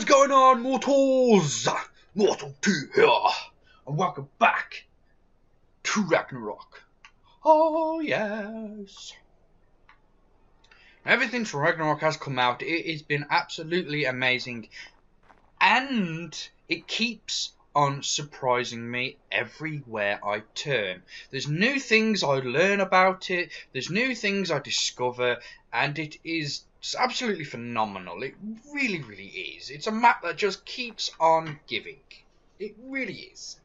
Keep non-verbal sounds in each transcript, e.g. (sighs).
What is going on, mortals? Mortal T here, and welcome back to Ragnarok. Oh, yes. Everything from Ragnarok has come out. It has been absolutely amazing, and it keeps on surprising me everywhere I turn. There's new things I learn about it, there's new things I discover, and it is it's absolutely phenomenal. It really, really is. It's a map that just keeps on giving. It really is.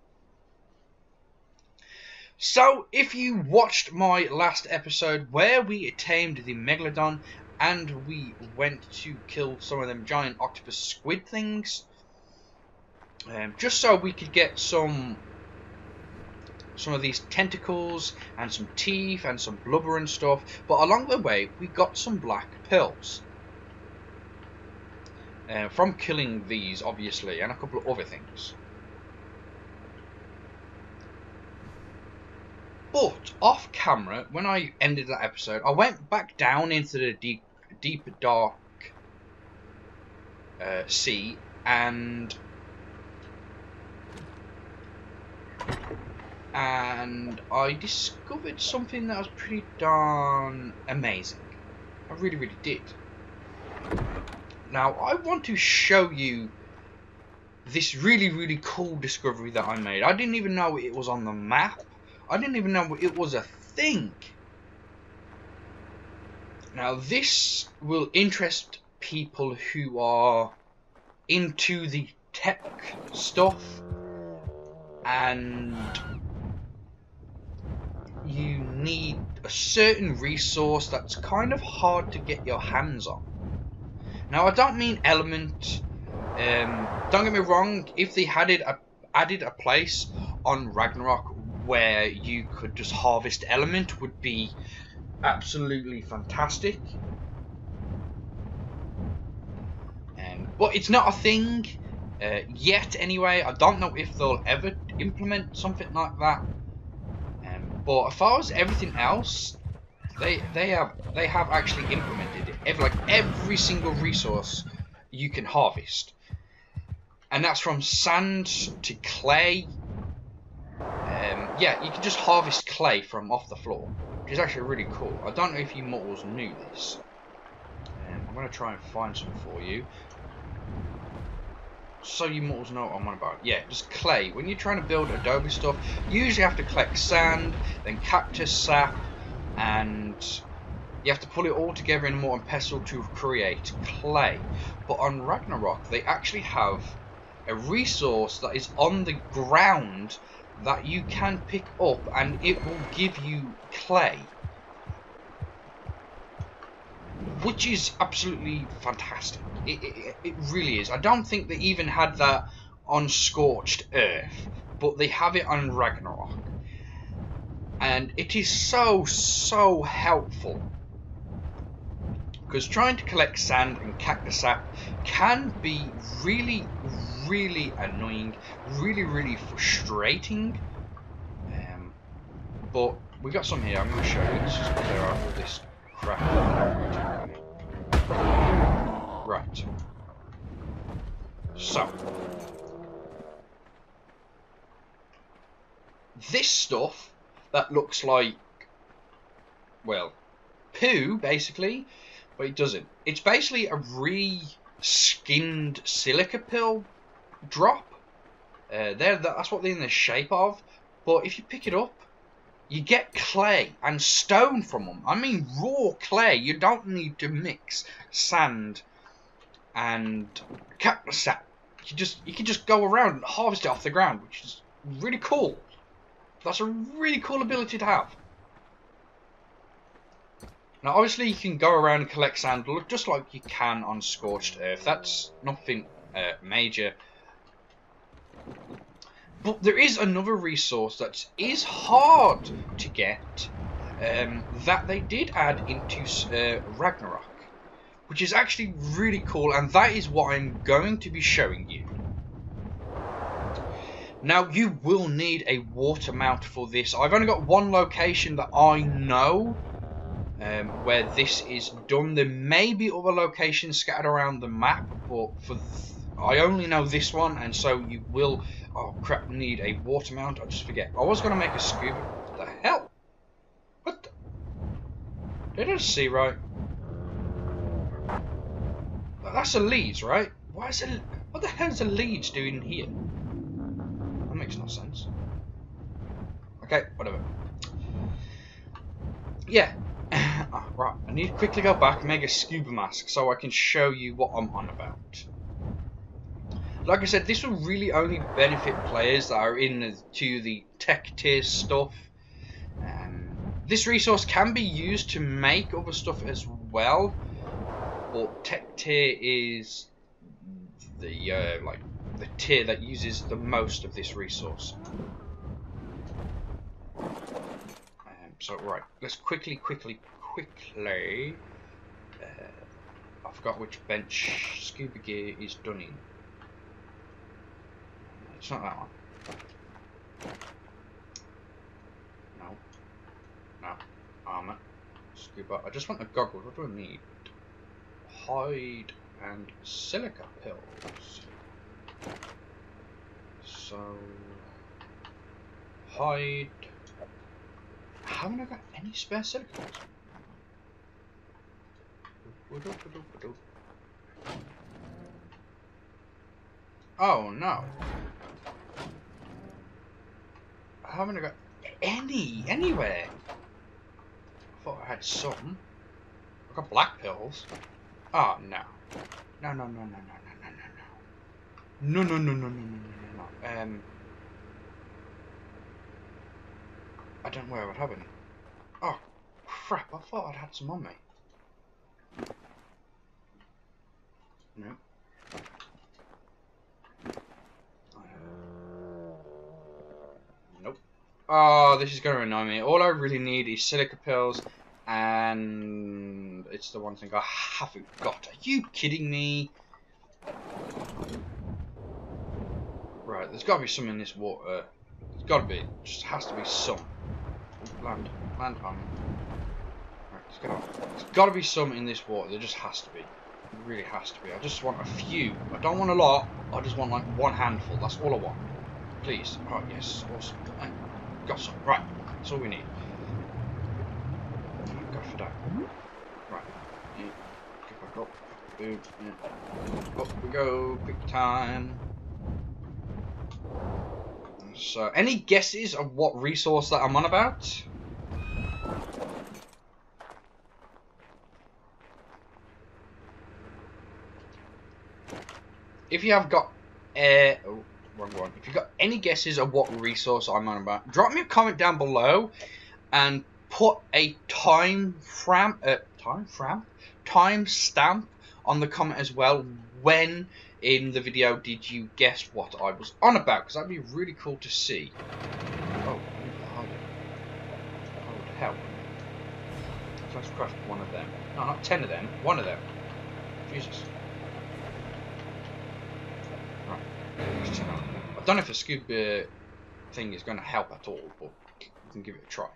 So, if you watched my last episode where we tamed the Megalodon and we went to kill some of them giant octopus squid things, um, just so we could get some some of these tentacles and some teeth and some blubber and stuff. But along the way, we got some black pearls. Uh, from killing these, obviously, and a couple of other things. But off camera, when I ended that episode, I went back down into the deep, deep dark uh, sea and and I discovered something that was pretty darn amazing. I really, really did. Now, I want to show you this really, really cool discovery that I made. I didn't even know it was on the map. I didn't even know it was a thing. Now, this will interest people who are into the tech stuff and you need a certain resource that's kind of hard to get your hands on. Now, I don't mean element. Um, don't get me wrong. If they had it a, added a place on Ragnarok where you could just harvest element, would be absolutely fantastic. Um, but it's not a thing uh, yet, anyway. I don't know if they'll ever implement something like that. But as far as everything else, they they have they have actually implemented it. Every, like every single resource you can harvest, and that's from sand to clay. Um, yeah, you can just harvest clay from off the floor, which is actually really cool. I don't know if you mortals knew this. Um, I'm gonna try and find some for you so you mortals know what I'm on about. Yeah, just clay. When you're trying to build adobe stuff, you usually have to collect sand, then cactus sap, and you have to pull it all together in a mortar and pestle to create clay. But on Ragnarok, they actually have a resource that is on the ground that you can pick up and it will give you clay which is absolutely fantastic. It, it, really is. I don't think they even had that on Scorched Earth, but they have it on Ragnarok. And it is so, so helpful. Because trying to collect sand and cactus sap can be really, really annoying, really, really frustrating. Um, but we got some here. I'm going to show you. Let's just clear out all this crap. Right. So. This stuff that looks like, well, poo, basically, but it doesn't. It's basically a re-skinned silica pearl drop. Uh, there, that's what they're in the shape of. But if you pick it up, you get clay and stone from them. I mean raw clay. You don't need to mix sand and cactus sap. You just you can just go around and harvest it off the ground, which is really cool. That's a really cool ability to have. Now, obviously, you can go around and collect sand just like you can on Scorched Earth. That's nothing uh, major. But there is another resource that is hard to get um, that they did add into uh, Ragnarok, which is actually really cool, and that is what I'm going to be showing you. Now, you will need a water mount for this. I've only got one location that I know um, where this is done. There may be other locations scattered around the map, but for I only know this one, and so you will. Oh crap! Need a water mount. I just forget. I was gonna make a scuba. What the hell? What? The... Did I see right? That's a leads, right? Why is it? What the hell is a leads doing here? That makes no sense. Okay, whatever. Yeah. oh, (sighs) right, I need to quickly go back and make a scuba mask so I can show you what I'm on about. Like I said, this will really only benefit players that are into the tech tier stuff. Um, this resource can be used to make other stuff as well, but tech tier is the uh, like the tier that uses the most of this resource. Um, so right, let's quickly, quickly, quickly. Uh, I forgot which bench scuba gear is done in. It's not that one. No. No. Armor. Scuba. I just want the goggles. What do I need? Hide and silica pearls. So hide. Haven't I got any spare silica pearls? Oh no. I haven't got any anywhere. I thought I had some. I got black pearls. Oh no. No no no no no no no no no. No no no no no no no no. Um I don't know where I would have any. Oh crap, I thought I'd had some on me. No. Nope. Oh, this is going to annoy me. All I really need is silica pearls, and it's the one thing I haven't got. Are you kidding me? Right, there's got to be some in this water. There's got to be. Just has to be some. Land. Land on. Right, let's get off. There's got to be some in this water. There just has to be. It really has to be. I just want a few. I don't want a lot. I just want like one handful. That's all I want. Please. Oh, yes. Awesome. Got some. Right. That's all we need. Go for that. Right. Get back up. Yeah. Up we go. Quick time. So, any guesses of what resource that I'm on about? if you have got uh, oh, wrong one. If you've got any guesses of what resource I'm on about, drop me a comment down below and put a time frame, uh, time frame, time stamp on the comment as well. When in the video did you guess what I was on about? Because that'd be really cool to see. Oh, oh, hell. Let's craft one of them. No, not ten of them. One of them. Jesus. right I don't know if a scuba thing is going to help at all, but we can give it a try.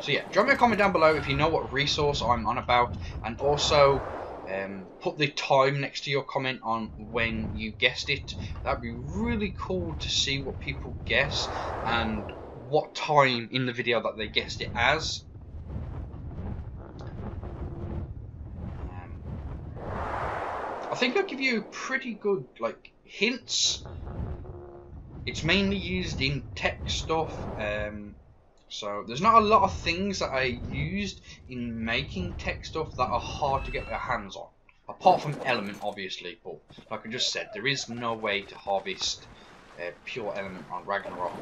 So yeah, drop me a comment down below if you know what resource I'm on about, and also um, put the time next to your comment on when you guessed it. That'd be really cool to see what people guess and what time in the video that they guessed it as. Um, I think I'll give you pretty good like hints. It's mainly used in tech stuff. Um, so there's not a lot of things that I used in making tech stuff that are hard to get your hands on. Apart from element, obviously, but like I just said, there is no way to harvest uh, pure element on Ragnarok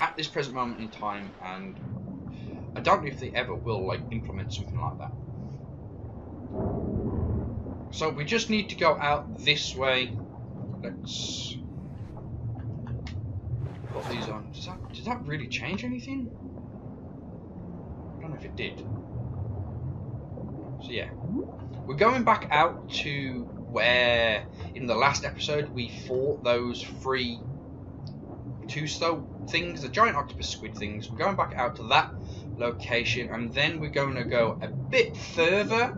at this present moment in time, and I don't know if they ever will like implement something like that. So we just need to go out this way let's put these on. Does that, did that really change anything? If it did. So yeah, we're going back out to where in the last episode we fought those three two-stow things, the giant octopus squid things. We're going back out to that location and then we're going to go a bit further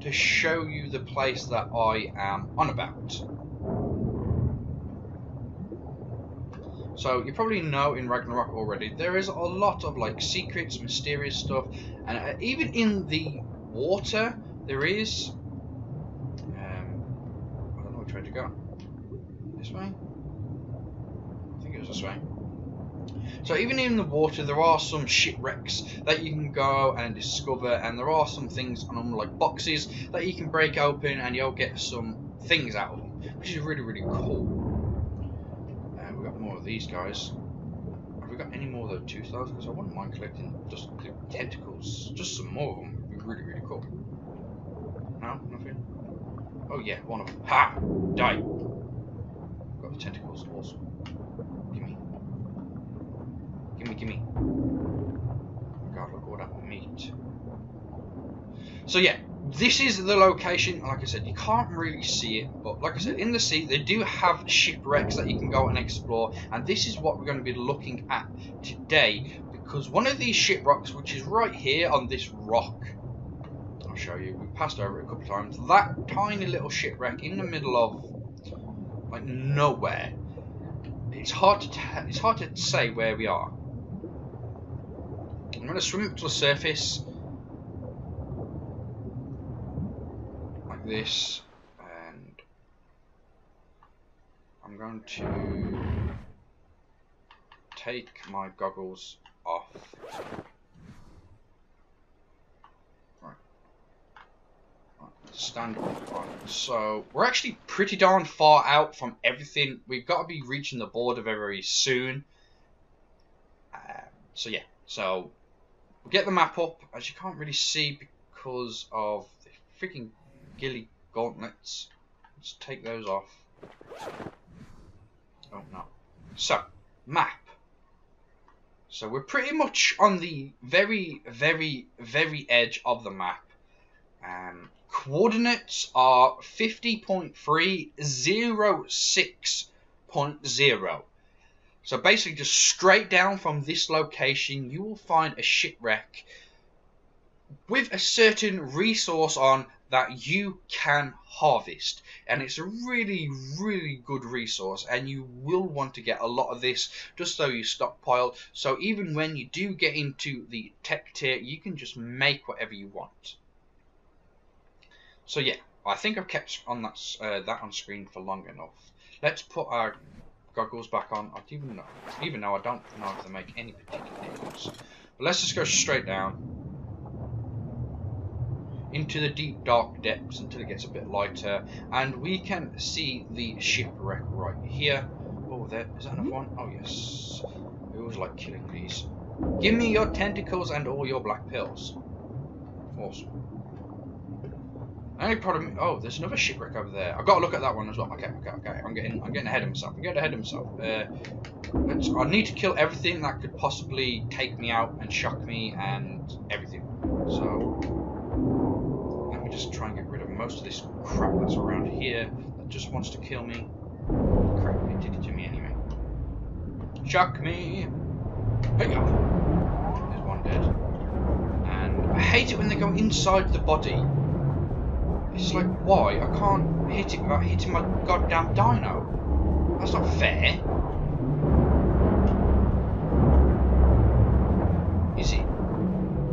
to show you the place that I am on about. So you probably know in Ragnarok already, there is a lot of like secrets, mysterious stuff, and uh, even in the water, there is. Um, I don't know which way to go. This way? I think it was this way. So even in the water, there are some shipwrecks that you can go and discover, and there are some things on them like boxes that you can break open, and you'll get some things out of them, which is really really cool these guys. Have we got any more two stars? Because I wouldn't mind collecting just tentacles. Just some more of them would be really, really cool. No? Nothing? Oh yeah, one of them. Ha! Die! Got the tentacles. Awesome. Gimme. Gimme, gimme. God, look all that meat. So yeah, this is the location. Like I said, you can't really see it, but like I said, in the sea, they do have shipwrecks that you can go and explore, and this is what we're going to be looking at today, because one of these shipwrecks, which is right here on this rock, I'll show you, we passed over it a couple of times, that tiny little shipwreck in the middle of, like, nowhere, it's hard to, it's hard to say where we are. I'm going to swim up to the surface, this and I'm going to take my goggles off. Stand up. So we're actually pretty darn far out from everything. We've got to be reaching the border very soon. Um, so yeah, so we get the map up as you can't really see because of the freaking ghillie gauntlets. Let's take those off. Oh no. So, map. So we're pretty much on the very, very, very edge of the map. Um, coordinates are 50.306.0. So basically just straight down from this location you will find a shipwreck with a certain resource on that you can harvest. And it's a really really good resource and you will want to get a lot of this just so you stockpile. So even when you do get into the tech tier you can just make whatever you want. So yeah I think I've kept on that uh, that on screen for long enough. Let's put our goggles back on. I even know even though I don't know if they make any particular difference. But let's just go straight down into the deep dark depths until it gets a bit lighter and we can see the shipwreck right here. Oh there is that another one? Oh yes. It was like killing these? Give me your tentacles and all your black pearls awesome. Only problem oh there's another shipwreck over there. I've got to look at that one as well. Okay okay okay. I'm getting I'm getting ahead of myself. I'm getting ahead of myself. Uh, I need to kill everything that could possibly take me out and shock me and everything. So just try and get rid of most of this crap that's around here that just wants to kill me. Crap, it did it to me anyway. Chuck me! Hey There's one dead. And I hate it when they go inside the body. It's like, why? I can't hit it without hitting my goddamn dino. That's not fair. Is it?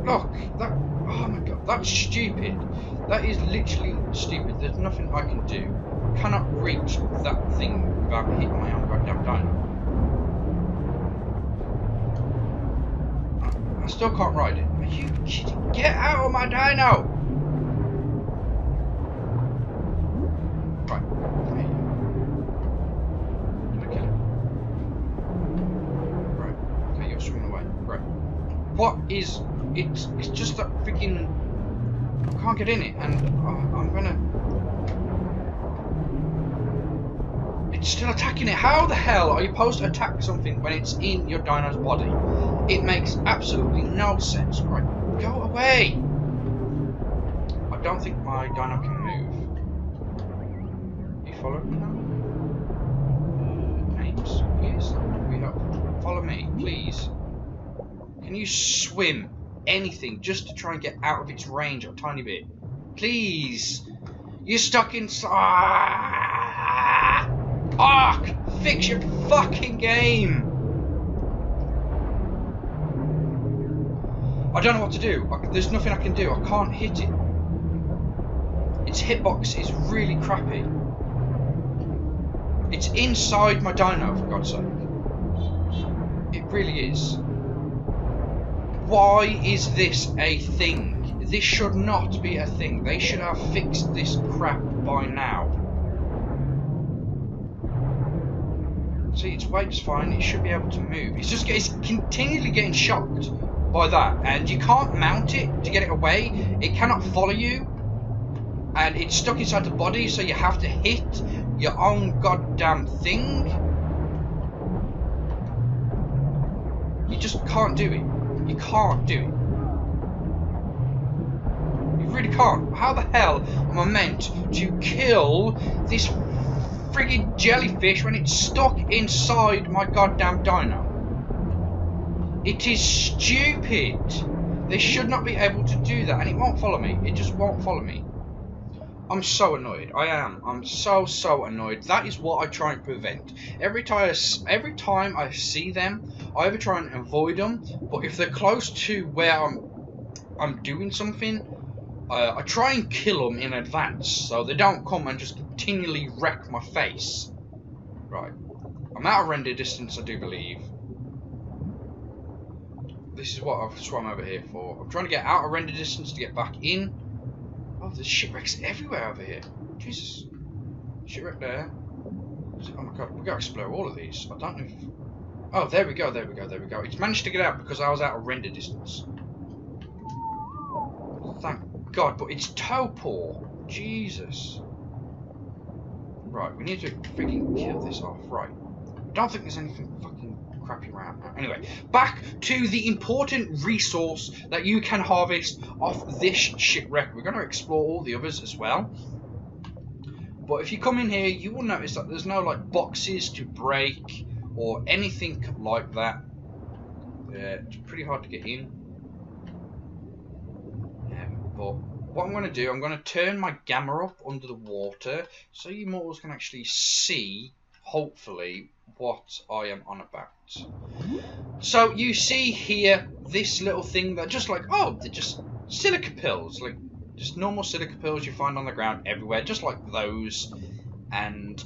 Look, that... Oh my god, that's stupid. That is literally stupid. There's nothing I can do. I cannot reach that thing without hitting my own goddamn dino. I still can't ride it. Are you kidding? Get out of my dino! Right. Did I kill him? Right. Okay, you're swimming away. Right. What is... It's, it's just that freaking I can't get in it, and uh, I'm gonna... It's still attacking it. How the hell are you supposed to attack something when it's in your dino's body? It makes absolutely no sense. Right, go away! I don't think my dino can move. You follow me now? Uh, Ames, please? Follow me, please. Can you swim? anything just to try and get out of its range a tiny bit. Please! You're stuck inside! Ark! Fix your fucking game! I don't know what to do. There's nothing I can do. I can't hit it. Its hitbox is really crappy. It's inside my dino, for God's sake. It really is. Why is this a thing? This should not be a thing. They should have fixed this crap by now. See, its weight's fine. It should be able to move. It's just it's continually getting shocked by that, and you can't mount it to get it away. It cannot follow you, and it's stuck inside the body, so you have to hit your own goddamn thing. You just can't do it. You can't do it. You really can't. How the hell am I meant to kill this frigging jellyfish when it's stuck inside my goddamn dino? It is stupid. They should not be able to do that, and it won't follow me. It just won't follow me. I'm so annoyed. I am. I'm so so annoyed. That is what I try and prevent. Every time, I, every time I see them, I either try and avoid them. But if they're close to where I'm, I'm doing something, uh, I try and kill them in advance so they don't come and just continually wreck my face. Right. I'm out of render distance, I do believe. This is what I've swum over here for. I'm trying to get out of render distance to get back in. Oh, there's shipwrecks everywhere over here. Jesus. Shipwreck there. Oh my god, we gotta explore all of these. I don't know if... Oh, there we go, there we go, there we go. It's managed to get out because I was out of render distance. Thank god, but it's Topor. Jesus. Right, we need to freaking kill this off. Right. I don't think there's anything fucking crappy around now. Anyway, back to the important resource that you can harvest off this shipwreck. We're going to explore all the others as well. But if you come in here, you will notice that there's no like boxes to break or anything like that. Uh, it's pretty hard to get in. Um, but what I'm going to do, I'm going to turn my gamma up under the water so you mortals can actually see, hopefully, what I am on about. So you see here this little thing that just like, oh, they're just silica pearls, like just normal silica pearls you find on the ground everywhere, just like those. And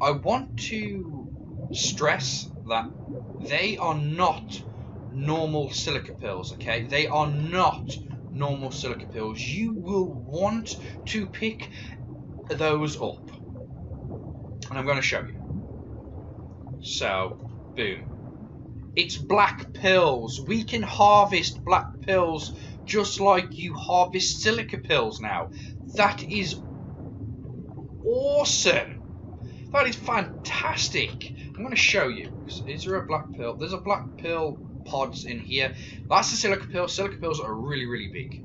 I want to stress that they are not normal silica pearls, okay? They are not normal silica pearls. You will want to pick those up. And I'm going to show you. So, boom. It's black pearls. We can harvest black pearls just like you harvest silica pearls now. That is awesome. That is fantastic. I'm going to show you. Is there a black pearl? There's a black pearl pods in here. That's the silica pearl. Silica pearls are really, really big.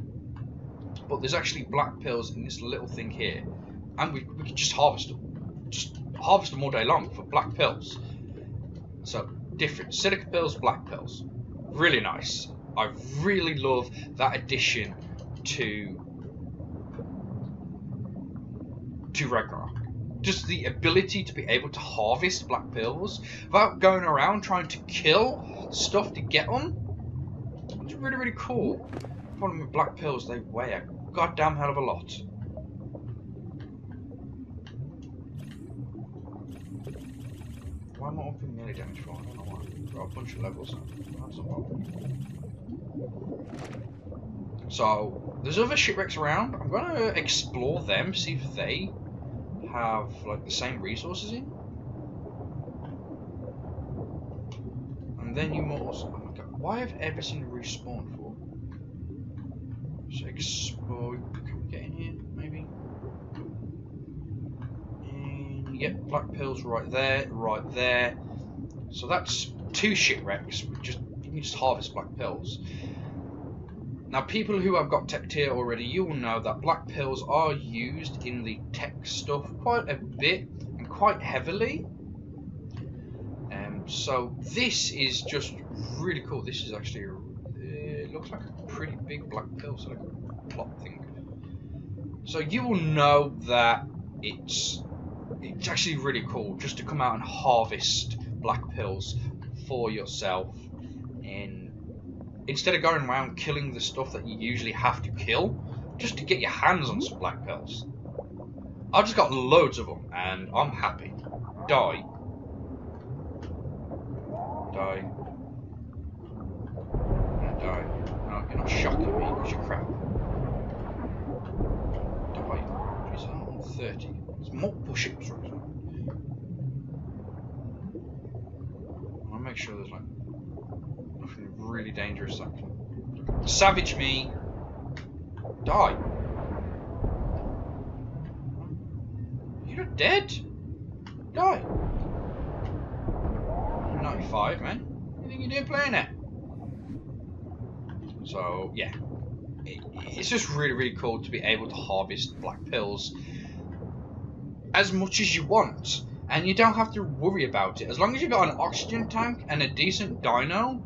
But there's actually black pearls in this little thing here. And we, we can just harvest them. Just harvest them all day long for black pearls. So, different. Silica pearls, black pearls. Really nice. I really love that addition to to Ragnarok. Just the ability to be able to harvest black pearls without going around trying to kill stuff to get them. It's really, really cool. Problem with black pearls, they weigh a goddamn hell of a lot. Why am I upping melee damage for? I don't know why. Got a bunch of levels. That's not So, there's other shipwrecks around. I'm to explore them, see if they have like the same resources in. And then you mortals. Oh my god, why have everything respawned for? So explore. Can we get in here? Maybe. And yep, black pearls right there, right there. So that's two shipwrecks. Just you can just harvest black pearls. Now, people who have got tech tier already, you will know that black pearls are used in the tech stuff quite a bit and quite heavily. Um, so this is just really cool. This is actually, it looks like a pretty big black pearl, so like a plot thing. So you will know that it's it's actually really cool just to come out and harvest black pearls for yourself in instead of going around killing the stuff that you usually have to kill, just to get your hands on some black pearls I've just got loads of them, and I'm happy. Die. Die. Die. No, you're not shocking me because you're crap. Die. Jeez, I'm on 30. There's multiple ships right now. I want to make sure there's like nothing really dangerous that can savage me. Die. You're dead. Die. 95, man. What do you think you're doing playing it? So, yeah. It, it's just really, really cool to be able to harvest black pearls as much as you want. And you don't have to worry about it. As long as you've got an oxygen tank and a decent dino,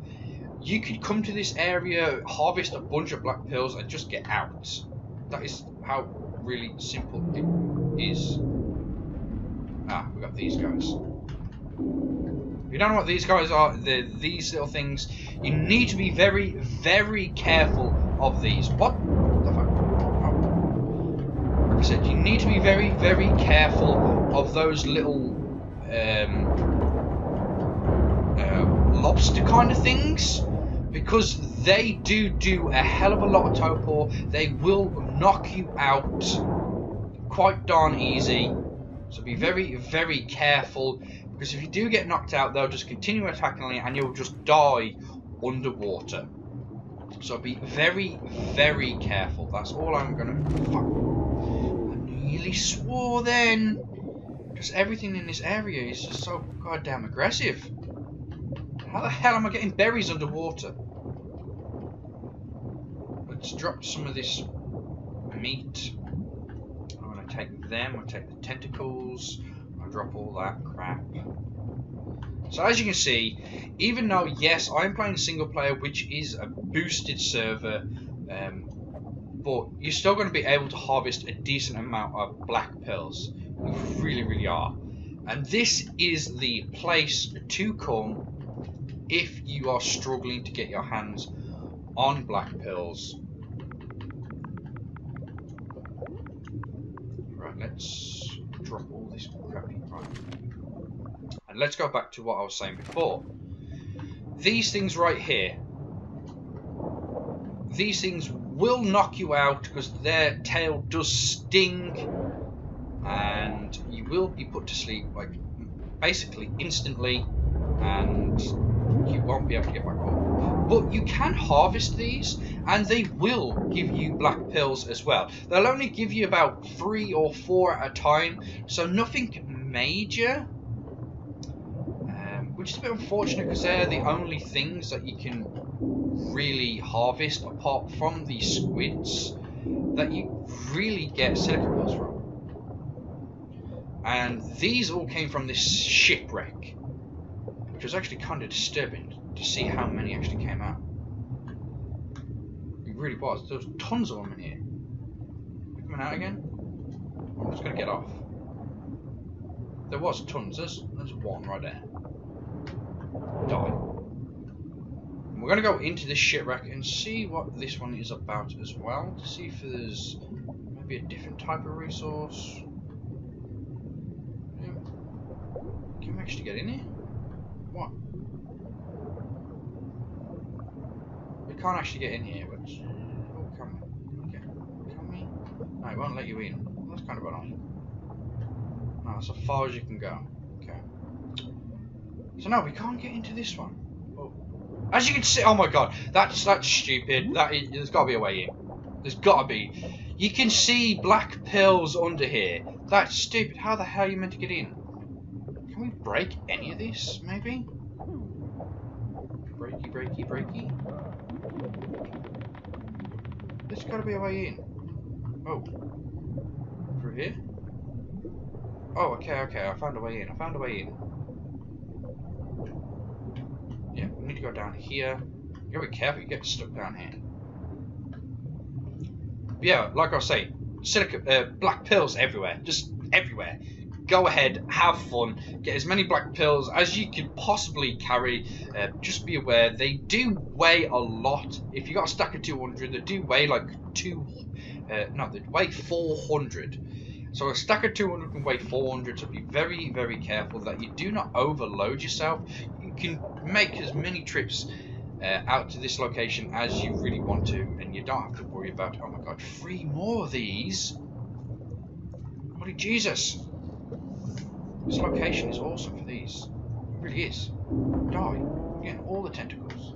you could come to this area, harvest a bunch of black pearls, and just get out. That is how really simple it is. Ah, we got these guys. If you don't know what these guys are, the these little things, you need to be very, very careful of these. What the fuck? Oh. Like I said, you need to be very, very careful of those little um, uh, lobster kind of things because they do do a hell of a lot of torpor. They will knock you out quite darn easy. So be very, very careful because if you do get knocked out, they'll just continue attacking you and you'll just die underwater. So be very, very careful. That's all I'm gonna. Fuck. I nearly swore then. Because everything in this area is just so goddamn aggressive. How the hell am I getting berries underwater? Let's drop some of this meat. I'm going to take them, I'll take the tentacles, I'll drop all that crap. So as you can see, even though, yes, I'm playing single player, which is a boosted server, um, but you're still going to be able to harvest a decent amount of black pearls. You really, really are. And this is the place to come if you are struggling to get your hands on black pearls. Right, let's drop all this right. And let's go back to what I was saying before. These things right here, these things will knock you out because their tail does sting and you will be put to sleep like basically instantly and you won't be able to get back up. But you can harvest these, and they will give you black pearls as well. They'll only give you about three or four at a time, so nothing major. Um, which is a bit unfortunate because they're the only things that you can really harvest apart from the squids that you really get silica balls from. And these all came from this shipwreck which was actually kind of disturbing to see how many actually came out. It really was. There was tons of them in here. Coming out again? I'm just going to get off. There was tons. There's, there's one right there. Die. We're going to go into this shipwreck and see what this one is about as well. To see if there's maybe a different type of resource. Can we actually get in here? What? We can't actually get in here, but... Oh, come on. Okay. Can we? No, it won't let you in. That's kind of annoying. No, that's as far as you can go. Okay. So no, we can't get into this one. As you can see, oh my god, that's that's stupid. That is, there's got to be a way in. There's got to be. You can see black pearls under here. That's stupid. How the hell are you meant to get in? Can we break any of this, maybe? Breaky, breaky, breaky. There's gotta be a way in. Oh. Through here? Oh, okay, okay, I found a way in. I found a way in. Yeah, we need to go down here. You gotta be careful, you get stuck down here. But yeah, like I say, silica, uh, black pearls everywhere. Just everywhere go ahead, have fun, get as many black pearls as you can possibly carry. Uh, just be aware they do weigh a lot. If you got a stack of 200, they do weigh like two. Uh, no, they weigh 400. So a stack of 200 can weigh 400, so be very, very careful that you do not overload yourself. Can make as many trips uh, out to this location as you really want to, and you don't have to worry about, oh my god, three more of these? Holy Jesus! This location is awesome for these. It really is. Die. Again, all the tentacles.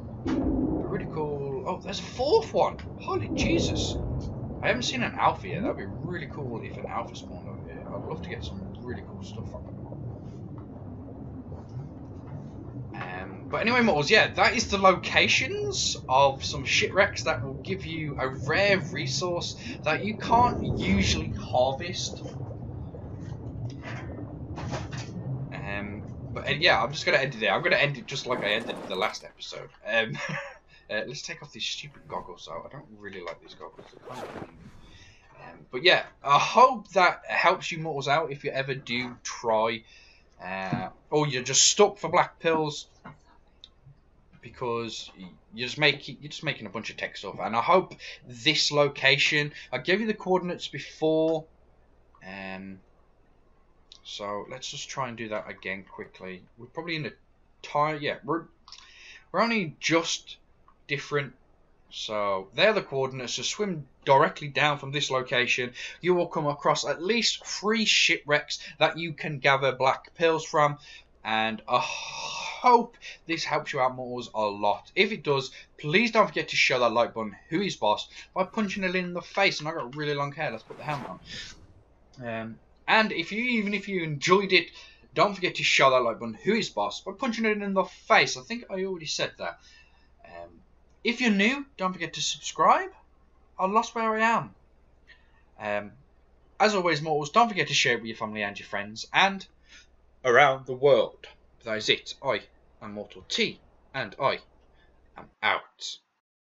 Pretty cool. Oh, there's a fourth one! Holy Jesus! I haven't seen an alpha yet. That'd be really cool if an alpha spawned over here. I'd love to get some really cool stuff from it. Um, but anyway, Mortals, yeah, that is the locations of some shipwrecks that will give you a rare resource that you can't usually harvest. Um, but yeah, I'm just going to end it there. I'm going to end it just like I ended the last episode. Um, (laughs) uh, let's take off these stupid goggles out. I don't really like these goggles. Um, but yeah, I hope that helps you mortals out if you ever do try uh, or you're just stuck for black pearls because you're just making you're just making a bunch of tech stuff. And I hope this location. I gave you the coordinates before, um. So let's just try and do that again quickly. We're probably in the time. Yeah, we're we're only just different. So they're the coordinates. So swim directly down from this location. You will come across at least three shipwrecks that you can gather black pearls from. And I hope this helps you out mortals a lot. If it does, please don't forget to show that like button. Who is boss? By punching it in the face. And I got really long hair. Let's put the helmet on. Um, and if you even if you enjoyed it, don't forget to show that like button. Who is boss? By punching it in the face. I think I already said that. Um, if you're new, don't forget to subscribe. I lost where I am. Um, as always, mortals, don't forget to share it with your family and your friends and around the world. That is it. I am Mortal T, and I am out.